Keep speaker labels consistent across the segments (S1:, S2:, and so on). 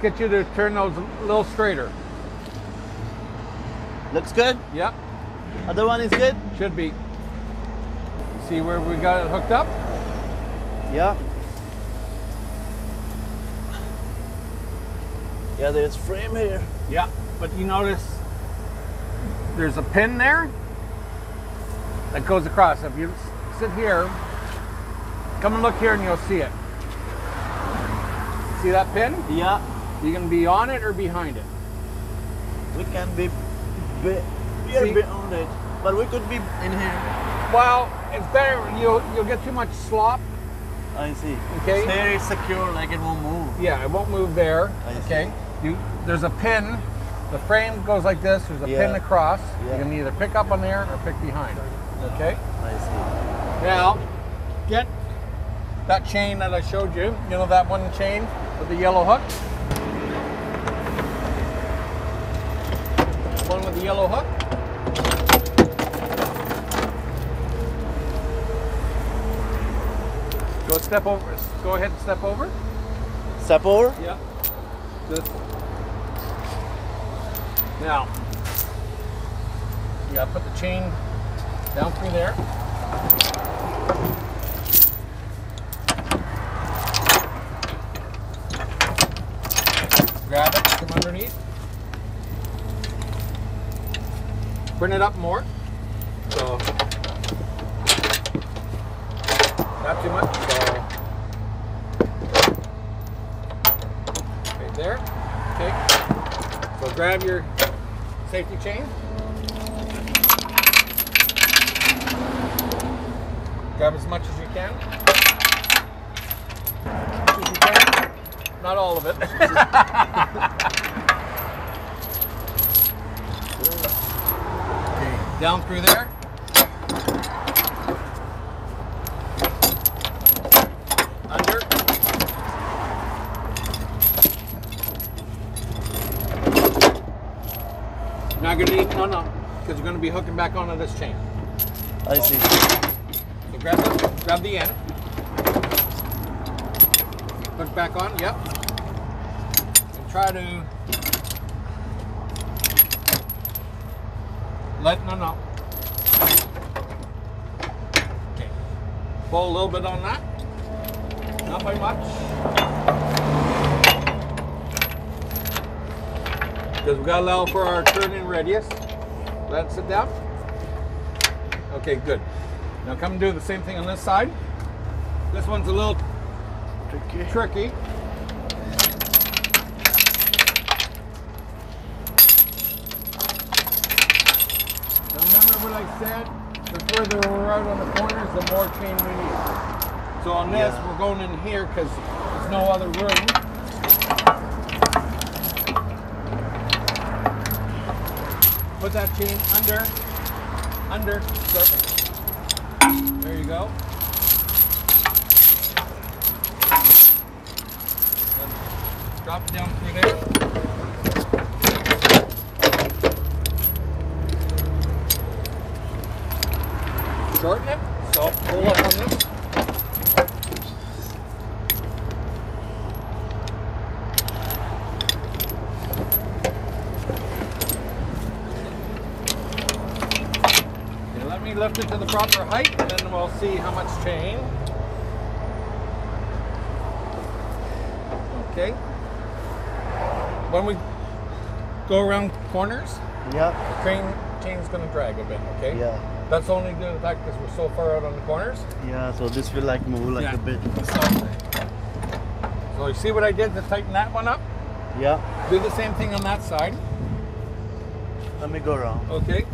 S1: Get you to turn those a little straighter.
S2: Looks good.
S1: Yep,
S2: Other one is good.
S1: should be. See where we got it hooked up?
S2: Yeah. Yeah, there's frame here.
S1: Yeah, but you notice there's a pin there that goes across. If you sit here, come and look here and you'll see it. See that pin?
S2: Yeah.
S1: You can be on it or behind it.
S2: We can be, be we are
S1: See?
S2: beyond it, but we could be in here.
S1: Well, it's better. You'll you'll get too much slop.
S2: I see.
S1: Okay.
S2: It's secure, like it won't move.
S1: Yeah, it won't move there.
S2: I see.
S1: okay. You there's a pin. The frame goes like this. There's a
S2: Yeah.
S1: pin across.
S2: Yeah.
S1: You can either pick up on there or pick behind. Okay.
S2: I see.
S1: Now, get that chain that I showed you. You know that one chain with the yellow hook? One with the yellow hook? Go step over. Go ahead and step over.
S2: Step over.
S1: Yeah. Just now. You gotta put the chain down through there. Grab it from underneath. Bring it up more. So not too much. So right there. Okay. So grab your safety chain. Grab as much as you can. As much as you can. Not all of it. Down through there. Under. Not gonna need, no, no, because you're gonna be hooking back onto this chain.
S2: I see.
S1: So grab the, grab the end. Hook back on, yep. And try to let, no, no. Okay. Pull a little bit on that. Not by much. Because we gotta allow for our turning radius. Let it sit down. Okay, good. Now come and do the same thing on this side. This one's a little
S2: Tricky.
S1: tricky. Now remember what I said? The further we're out on the corners, the more chain we need. So on this,
S2: Yeah.
S1: we're going in here because there's no other room. Put that chain under, under, so- there you go. Then Drop it down through there. Shorten it, so pull up on this. Okay, let me lift it to the proper height and then we'll see how much chain. Okay. When we go around corners,
S2: Yeah.
S1: the train chain's gonna drag a bit, okay?
S2: Yeah.
S1: That's only due to the fact because we're so far out on the corners.
S2: Yeah. So this will like move like
S1: Yeah.
S2: a bit.
S1: So, so you see what I did to tighten that one up?
S2: Yeah.
S1: Do the same thing on that side,
S2: Let me go around.
S1: okay?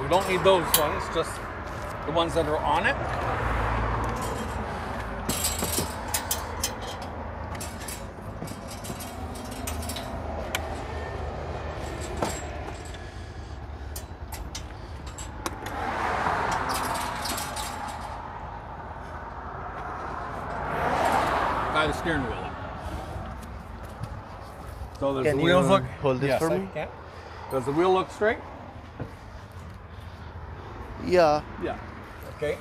S1: We don't need those ones, just the ones that are on it. By the steering wheel. So does
S2: Can
S1: the wheels look?
S2: hold this
S1: yes,
S2: for me?
S1: Does the wheel look straight?
S2: Yeah.
S1: Yeah. Okay.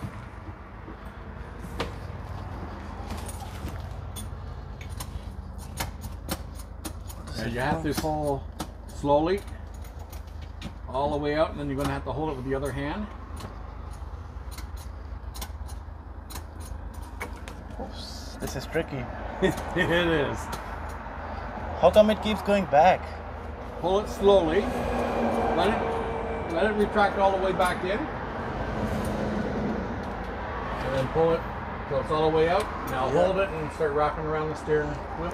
S1: And you have to pull slowly all the way out, and then you're going to have to hold it with the other hand.
S2: Oops, This is tricky.
S1: it is.
S2: How come it keeps going back?
S1: Pull it slowly. Let it let it retract all the way back in. And then pull it till it's all the way out. Now
S2: Yeah.
S1: hold it and start wrapping around the steering wheel.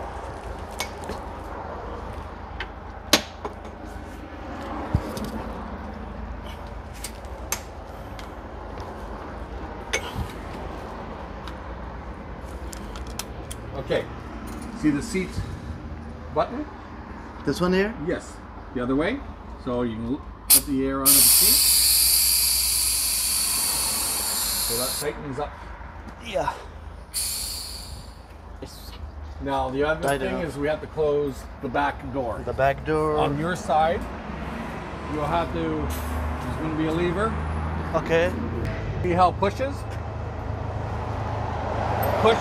S1: Okay. See the seat button?
S2: This one here?
S1: Yes, the other way. So you can let the air out of the seat. So that tightens up.
S2: Yeah.
S1: Now the other
S2: Tight
S1: thing
S2: enough.
S1: is we have to close the back door.
S2: the back door.
S1: On your side, you'll have to. There's going to be a lever.
S2: okay.
S1: See how it pushes? Push.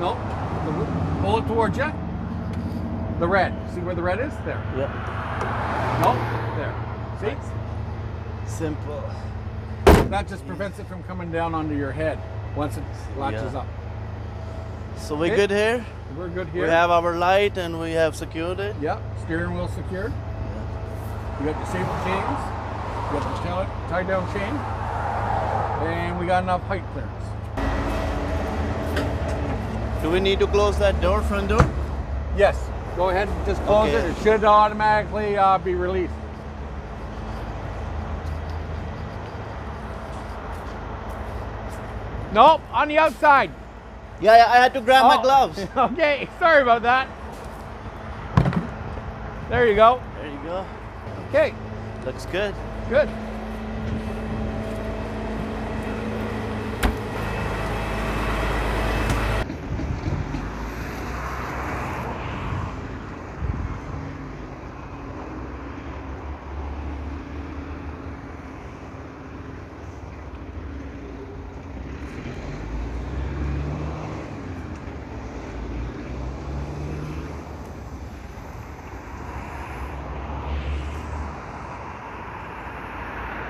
S1: No. the- Pull it towards you. The red. See where the red is? There.
S2: Yeah.
S1: No. There. See?
S2: Simple.
S1: That just prevents it from coming down onto your head once it latches
S2: Yeah.
S1: up.
S2: So we
S1: Okay.
S2: good here?
S1: We're good here.
S2: We have our light and we have secured it.
S1: Yep, steering wheel secured. You got your safety chains. You got the tie, tie down chain. And we got enough height clearance.
S2: Do we need to close that door, front door?
S1: Yes. Go ahead and just close
S2: Okay.
S1: it. It should automatically uh, be released. Nope, on the outside.
S2: Yeah, yeah I had to grab my
S1: Oh,
S2: gloves.
S1: okay, sorry about that. There you go.
S2: There you go.
S1: Okay,
S2: Looks good.
S1: good.